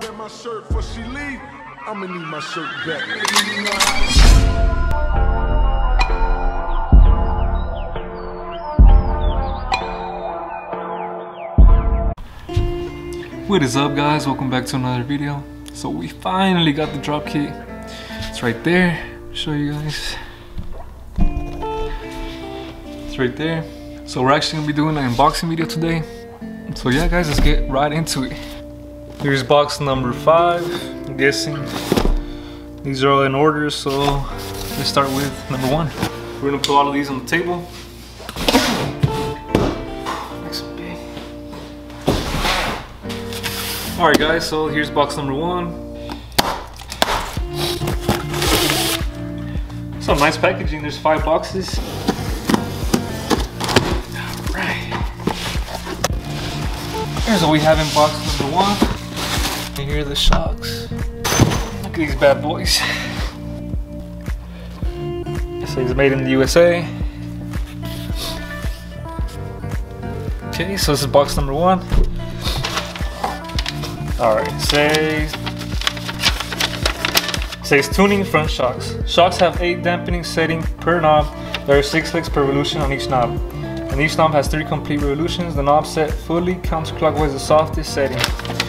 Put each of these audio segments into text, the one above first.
My shirt she leave. I'ma need my shirt back. What is up guys? Welcome back to another video. So we finally got the drop kit. It's right there. Show you guys. It's right there. So we're actually gonna be doing an unboxing video today. So yeah guys, let's get right into it. Here's box number five. I'm guessing these are all in order, so let's start with number one. We're gonna put all of these on the table. Big. Alright guys, so here's box number one. Some nice packaging, there's five boxes. Alright. Here's what we have in box number one. Here are the shocks. Look at these bad boys. It says made in the USA. Okay, so this is box number one. Alright, says says tuning front shocks. Shocks have eight dampening setting per knob. There are six clicks per revolution on each knob. And each knob has three complete revolutions. The knob set fully counterclockwise the softest setting.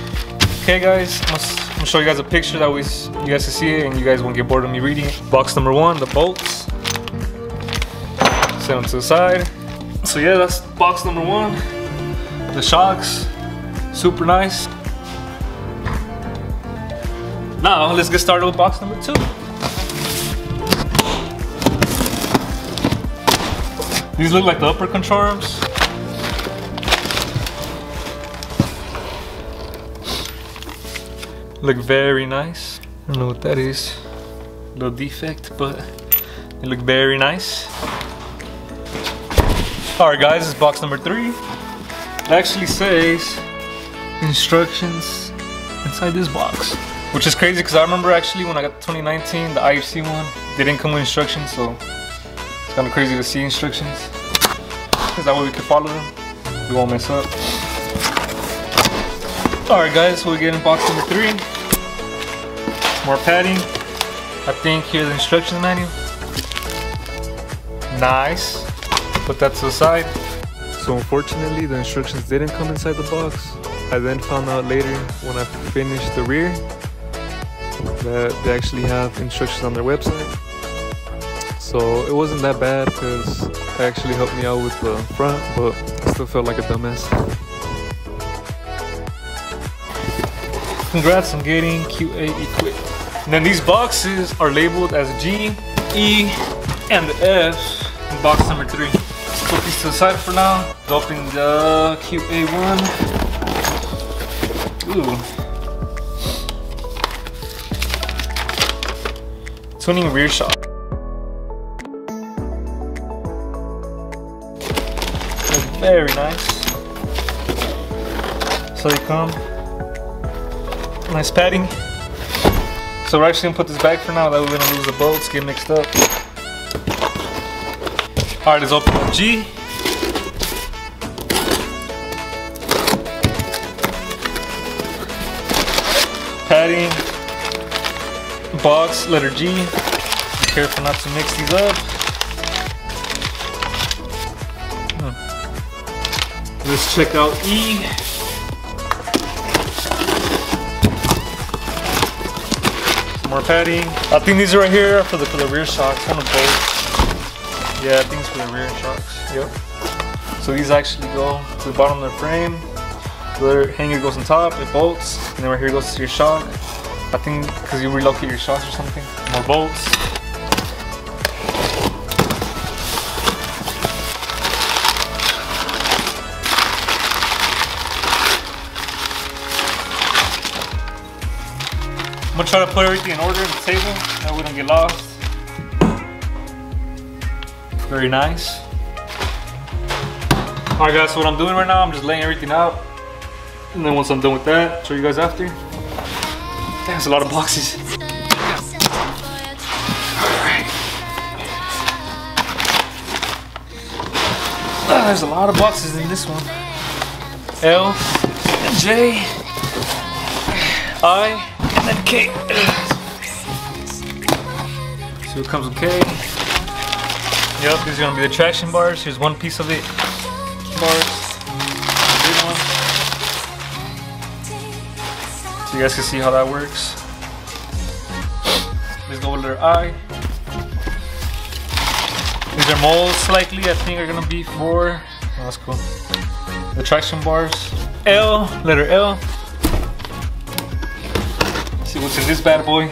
Okay guys, I'm gonna, show you guys a picture that we you guys can see it and you guys won't get bored of me reading it. Box number one, the bolts. Set them to the side. So yeah, that's box number one. The shocks, super nice. Now let's get started with box number two. These look like the upper control arms. Look very nice. I don't know what that is. Little defect, but they look very nice. Alright guys, this is box number three. It actually says instructions inside this box. Which is crazy because I remember actually when I got the 2019, the IHC one, they didn't come with instructions, so it's kind of crazy to see instructions. Because that way we can follow them. We won't mess up. Alright guys, so we get in box number three. More padding. I think here's the instruction manual. Nice. Put that to the side. So unfortunately the instructions didn't come inside the box. I then found out later when I finished the rear that they actually have instructions on their website. So it wasn't that bad because it actually helped me out with the front, but I still felt like a dumbass. Congrats on getting QA equipped. And then these boxes are labeled as G, E, and F in box number three. Let's put these to the side for now. Let's open the QA one. Ooh. Tuning rear shock. Very nice. So come. Nice padding. So we're actually gonna put this back for now, that we're gonna lose the bolts, get mixed up. Alright, let's open up G. Padding, box, letter G. Be careful not to mix these up. Hmm. Let's check out E. more padding. I think these are right here for the for the rear shocks. One of both. Yeah, I think it's for the rear shocks. Yep. So these actually go to the bottom of the frame. The hanger goes on top, it bolts, and then right here goes to your shock. I think because you relocate your shocks or something. More bolts. Gonna try to put everything in order on the table, that we don't get lost. Very nice. Alright guys, so what I'm doing right now, I'm just laying everything out. And then once I'm done with that, show you guys after. There's a lot of boxes. Ah, there's a lot of boxes in this one. L J. I and then K. See what comes with K. Yep, these are gonna be the traction bars. Here's one piece of it. Bars. Big one. So you guys can see how that works. Let's go with letter I. These are most likely, I think, are gonna be for. Oh, that's cool. The traction bars. L, letter L. see what's in this bad boy.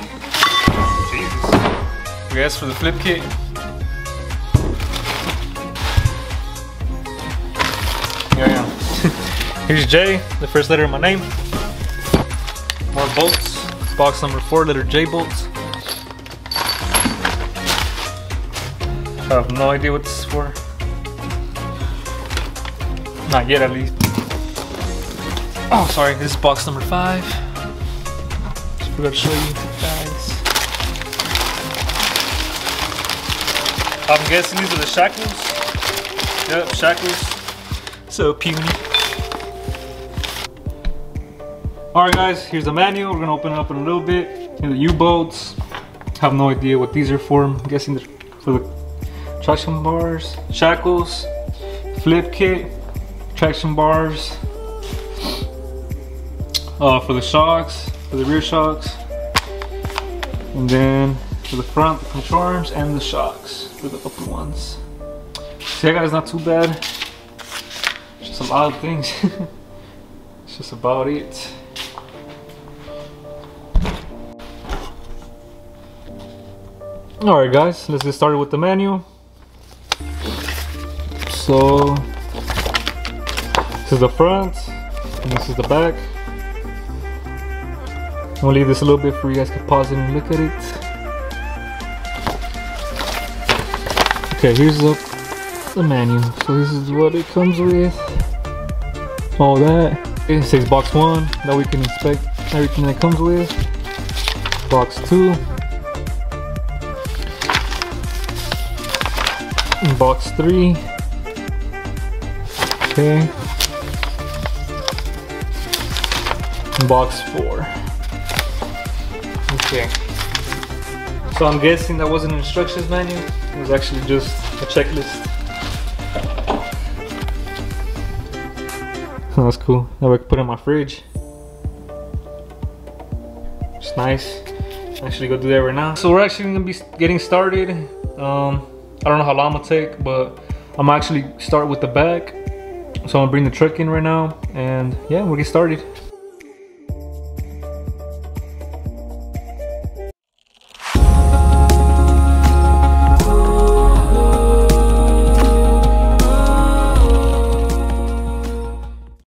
Jesus. We asked for the flip kit. Here I am. Here's J, the first letter of my name. More bolts. Box number four, letter J bolts. I have no idea what this is for. Not yet, at least. Oh, sorry. This is box number five. Forgot to show you guys. I'm guessing these are the shackles. Yep, shackles. So puny. Alright guys, here's the manual. We're gonna open it up in a little bit. Here the U-bolts. Have no idea what these are for. I'm guessing they're for the traction bars, shackles, flip kit, traction bars, uh, for the shocks, for the rear shocks, and then for the front, the control arms, and the shocks for the upper ones. See, that guy's not too bad. It's just lot of things. it's just about it. Alright guys, let's get started with the manual. So, this is the front, and this is the back. I'll leave this a little bit for you guys to pause and look at it. Okay, here's the, the manual. So this is what it comes with. All that. It says box one, that we can inspect everything that comes with. Box two. box three. Okay. Box four. Okay. So I'm guessing that wasn't an instructions manual. It was actually just a checklist. That's cool. Now I can put it in my fridge. It's nice. Actually go do that right now. So we're actually gonna be getting started. Um, I don't know how long it'll take, but I'm actually start with the back. So I'm gonna bring the truck in right now and yeah, we'll get started.